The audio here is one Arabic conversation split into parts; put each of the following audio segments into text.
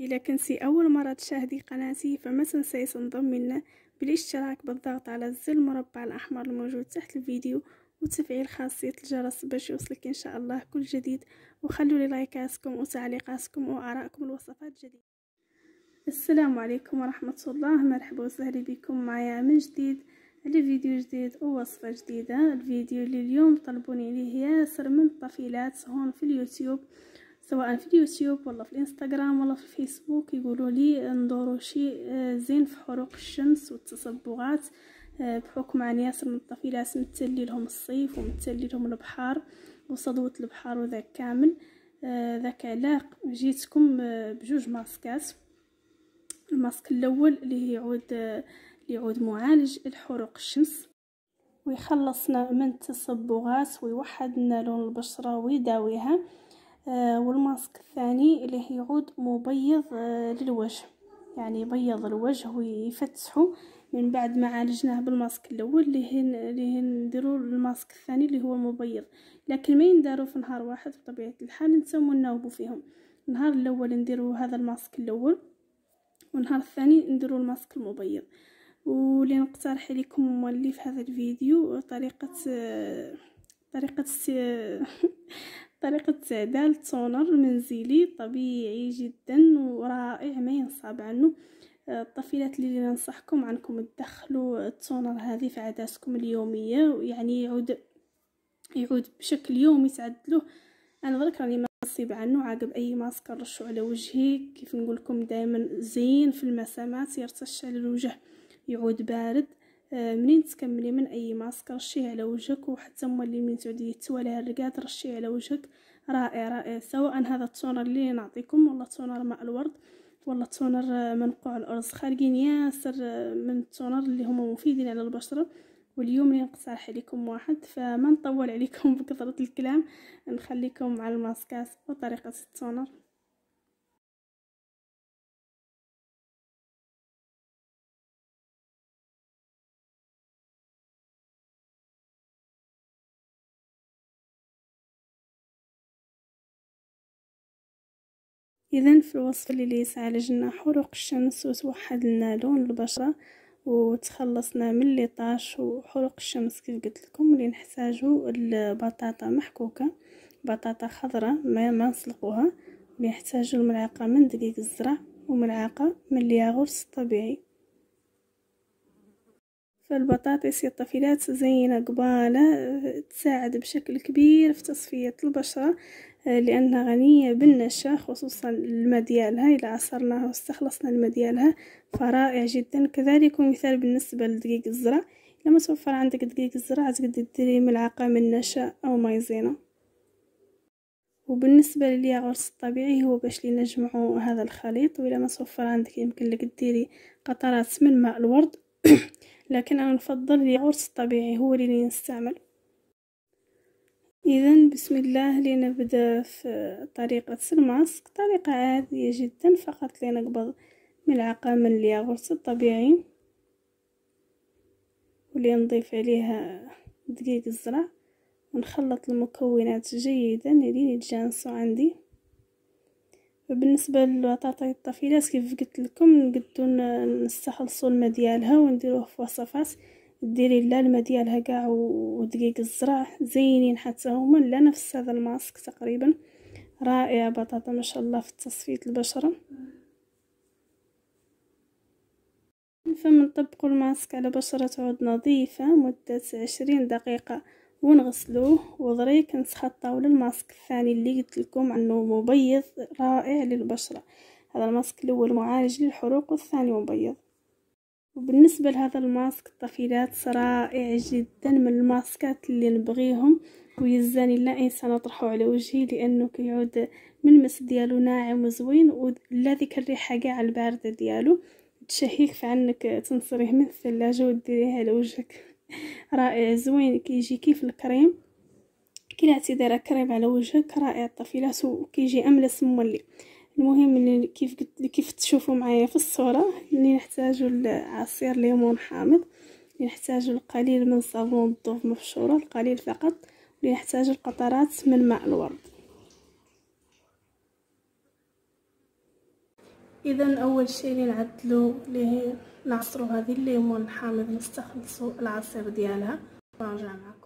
إذا كنتي أول مرة تشاهدي قناتي فما تنسي تنضمي لنا بالاشتراك بالضغط على الزر المربع الأحمر الموجود تحت الفيديو وتفعيل خاصية الجرس باش يوصلك إن شاء الله كل جديد. وخلوا لي لايكاتكم وتعليقاتكم وآرائكم الوصفات الجديدة السلام عليكم ورحمة الله. مرحبا وسهلا بكم معايا من جديد. على فيديو جديد ووصفة جديدة. الفيديو اللي اليوم طلبوني عليه ياسر من الطفيلات هون في اليوتيوب. سواء في اليوتيوب ولا في الإنستغرام ولا في الفيسبوك يقولوا لي ندورو شي آه، زين في حروق الشمس والتصبغات آه، بحكم عن ياسر من الطفيلات متلي لهم الصيف ومتلي لهم البحار وصدوة البحار وذاك كامل. آه، ذاك علاق. جيتكم بجوج ماسكات. الماسك الأول اللي يعود اللي يعود معالج الحروق الشمس. ويخلصنا من التصبغات ويوحد لنا لون البشرة ويداويها. والماسك الثاني اللي يعود مبيض آه للوجه. يعني يبيض الوجه ويفتحه. من بعد ما عالجناه بالماسك الأول اللي هن اللي نديروا الماسك الثاني اللي هو مبيض. لكن ما ينداروا في نهار واحد بطبيعة الحال نتسموا نناوبوا فيهم. النهار الأول نديروا هذا الماسك الأول والنهار الثاني نديروا الماسك المبيض. واللي نقترح عليكم مولي في هذا الفيديو طريقة طريقة طريقة استعدال تونر منزلي طبيعي جدا ورائع ما ينصاب عنه. الطفيلات اللي ننصحكم عنكم تدخلوا التونر هذه في عاداتكم اليومية يعني يعود يعود بشكل يومي تعدلوه. أنا درك راني ما نصيب عنه عقب أي ماسك نرشو على وجهي. كيف نقول لكم دائما زين في المسامات يرتش على الوجه يعود بارد. آه، منين تكملي؟ من أي ماسك؟ رشيه على وجهك وحتى مولي من تعودي تولي الرقاد رشيه على وجهك. رائع رائع. سواء هذا ال toner اللي نعطيكم ولا toner ماء الورد ولا toner منقوع الأرز. خارجين ياسر من ال toner اللي هما مفيدين على البشرة واليوم نقترح عليكم واحد. فما نطول عليكم بكثرة الكلام نخليكم مع الماسكات وطريقة ال toner. اذا في الوصفه اللي عالجنا حروق الشمس وتوحد لنا لون البشرة وتخلصنا من ليطاش وحروق الشمس كيف قلت لكم اللي نحتاجو البطاطا محكوكة بطاطا خضراء ما ما نسلقوها نحتاجو الملعقة من دقيق الزرع وملعقة من الياغورت الطبيعي. فالبطاطس الطفيلات زينة قبالة تساعد بشكل كبير في تصفية البشرة لأنها غنية بالنشا خصوصا الماء ديالها. إذا عصرناها واستخلصنا الماء ديالها فرائع جدا. كذلك مثال بالنسبة لدقيق الزرع. لما توفر عندك دقيق الزرع تقدر ديري ملعقة من نشا أو مايزينا وبالنسبة للياغورت الطبيعي هو باش لي نجمعو هذا الخليط. وإلا ما توفر عندك يمكن لك ديري قطرات من ماء الورد. لكن أنا نفضل الياغورت الطبيعي هو اللي نستعمل اذا بسم الله لنبدأ في طريقة الماسك. طريقة عادية جدا فقط لنقبض ملعقة من الياغورت الطبيعي واللي نضيف عليها دقيق الزرع. ونخلط المكونات جيدا. لين يتجانسوا عندي. وبالنسبه للبطاطا الطفيلات كيف قلت لكم نقدو نستخلصوا الماء ديالها ونديروه في وصفات. ديري لا الماء ديالها كاع ودقيق الزرع زينين حتى هما لا نفس هذا الماسك تقريبا. رائع بطاطا ما شاء الله في تصفيه البشرة. فمنطبقوا الماسك على بشرة تعود نظيفة مدة عشرين دقيقة. ونغسلوه. وضريك نتخطاو للماسك الثاني اللي قلت لكم عنه. مبيض رائع للبشرة. هذا الماسك الأول معالج للحروق والثاني مبيض. وبالنسبة لهذا الماسك الطفيلات رائع جدا من الماسكات اللي نبغيهم. ويزاني لا إنسان اطرحه على وجهي لأنه كيعود من المس ديالو ناعم وزوين ولا ديك الريحة كاع الباردة ديالو. تشهيك فعنك تنصريه من الثلاجه وديريه على وجهك. رائع زوين كيجي كيف الكريم. كي دايره كريم على وجهك رائع الطفيلات وكيجي أملس مولي. المهم اللي كيف قلت كيف تشوفوا معايا في الصورة اللي نحتاجو عصير ليمون حامض اللي نحتاجو القليل من صابون الضوف مبشورة القليل فقط اللي نحتاجو القطرات من ماء الورد. اذا أول شيء اللي نعدلو اللي نعصرو هذه الليمون الحامض نستخلصو العصير ديالها. ونرجع معكم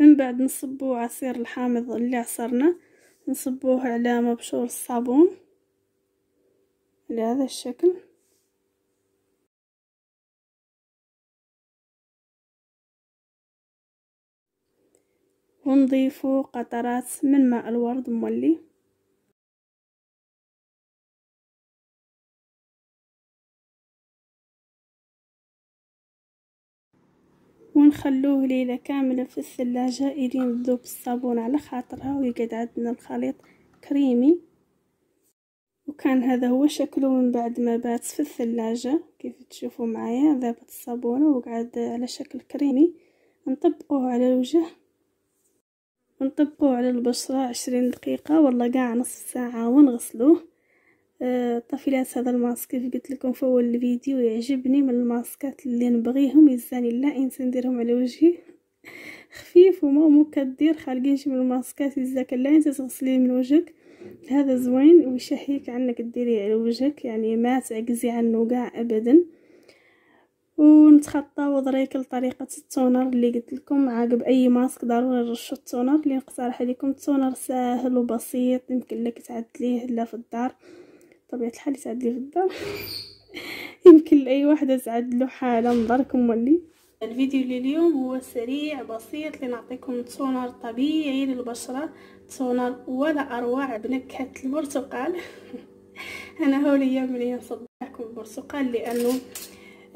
من بعد نصبو عصير الحامض اللي عصرنا نصبوه على مبشور الصابون على هذا الشكل. ونضيفو قطرات من ماء الورد مولي. ونخلوه ليلة كاملة في الثلاجة إلين تذوب الصابون على خاطرها ويقعد عندنا الخليط كريمي. وكان هذا هو شكله من بعد ما بات في الثلاجة. كيف تشوفوا معايا؟ ذابت الصابونة وقعد على شكل كريمي. نطبقوه على الوجه. ونطبقوه على البشرة عشرين دقيقة ولا قاع نصف ساعة ونغسلوه. طفيلات هذا الماسك كيف قلت لكم في أول الفيديو يعجبني من الماسكات اللي نبغيهم يزاني لا انسى نديرهم على وجهي. خفيف وما مكدر خارجين من الماسكات يزاك لا أنت تغسليه من وجهك. هذا زوين ويشهيك عنك ديريه على وجهك يعني ما تعجزي عنه قاع ابدا. ونتخطى وضريك لطريقة ال toner اللي قلت لكم عاقب أي ماسك ضروري نرشو ال toner. اللي نقترح عليكم ال toner ساهل وبسيط يمكن لك تعدليه لا في الدار. طبيعة الحال يسعد لي في الدار. يمكن لأي واحدة تعد له حالة نظركم ولي. الفيديو اللي اليوم هو سريع بسيط لنعطيكم toner طبيعي للبشرة. toner ولا أروع بنكهة البرتقال. أنا هولي ملي نصدقكم البرتقال لأنه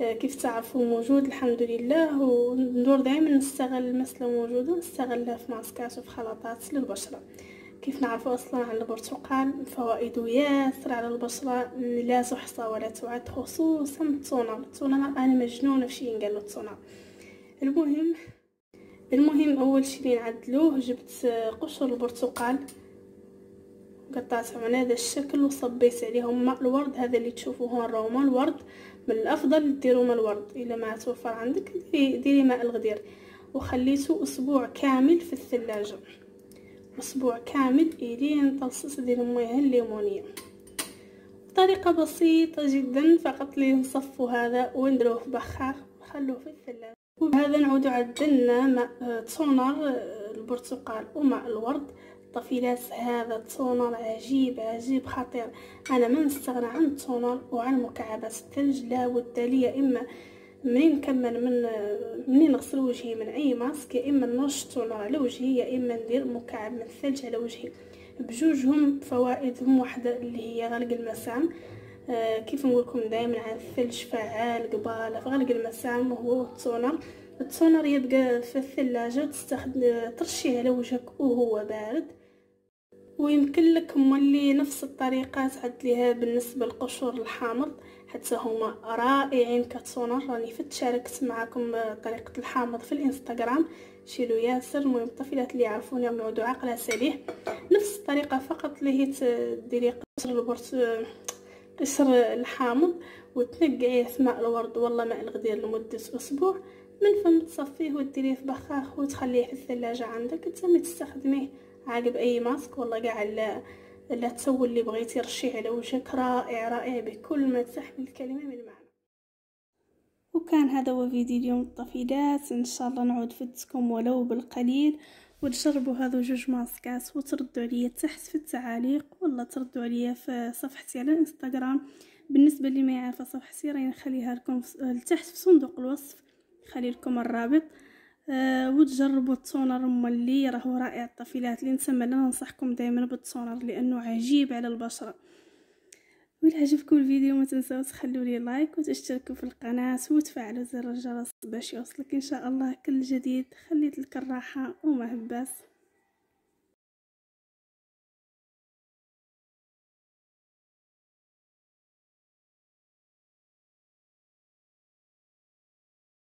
آه، كيف تعرفوا موجود الحمد لله. وندور دائما نستغل المسألة موجودة نستغلها في ماسكات وفي خلطات للبشرة. كيف نعرفوا أصلا عن البرتقال فوائده ياسر على البشره لا تحصى ولا تعد خصوصا ال toner ال toner أنا مجنونة في شي ينقال له ال toner المهم المهم أول شي نعدلوه جبت قشر البرتقال قطعتهم على هذا الشكل وصبيت عليهم. ماء الورد؟ هذا اللي تشوفوه راهو. ماء الورد؟ من الأفضل ديروا ماء الورد. إلا ما توفر عندك ديري ماء الغدير. وخليته أسبوع كامل في الثلاجة. أسبوع كامل إلين تلصص ديال المياه الليمونية. طريقة بسيطة جدا فقط لي نصفو هذا ونديروه في بخار نخلوه في الثلاجة. وبهذا نعودو عدلنا ماء toner البرتقال وماء الورد. طفيلات هذا ال toner عجيب عجيب خطير. أنا ما نستغنى عن ال toner وعن مكعبات الثلج لابد لي يا إما منين نكمل من منين نغسل وجهي؟ من أي ماسك؟ يا إما نرش toner على وجهي يا إما ندير مكعب من الثلج على وجهي. بجوجهم فوائدهم واحدة اللي هي غلق المسام. آه كيف نقولكم دائما عن الثلج؟ فعال قبالة. في غلق المسام وهو التونر التونر يبقى في الثلاجة تستخدم ترشيه على وجهك وهو بارد. ويمكن لك مولي نفس الطريقة تعدليها بالنسبة للقشور الحامض. حتى هما رائعين كتونر راني فت شاركت معكم طريقة الحامض في الإنستغرام. شيلو ياسر. المهم الطفيلات اللي يعرفوني يعودوا عقلها سليح نفس الطريقة فقط اللي هي تديري قشر البرت قشر الحامض وتنقعيه ماء الورد. والله ماء الغدير لمدة أسبوع. من فم تصفيه وديريه في بخاخ وتخليه في الثلاجه عندك. تسمي تستخدميه. عاقب أي ماسك والله قاع لا تسوي اللي بغيتي رشيه على وجهك رائع رائع بكل ما تحمل الكلمة من معنى وكان هذا هو فيديو اليوم الطفيلات إن شاء الله نعود فدتكم ولو بالقليل. وتجربوا هذو جوج ماسكات وتردوا عليا تحت في التعاليق ولا تردوا عليا في صفحتي على الإنستغرام. بالنسبة اللي ما يعرف صفحتي راني نخليها لكم لتحت في صندوق الوصف. خلي لكم الرابط. آه وتجربوا ال toner مولي راهو رائع الطفيلات اللي نسمى أنا ننصحكم دائما بال toner لأنه عجيب على البشرة. وإذا عجبكم الفيديو ما تنسوا تخلوا لي like وتشتركوا في القناة وتفعلوا زر الجرس باش يوصلك إن شاء الله كل جديد. خليت لك الراحة هباس.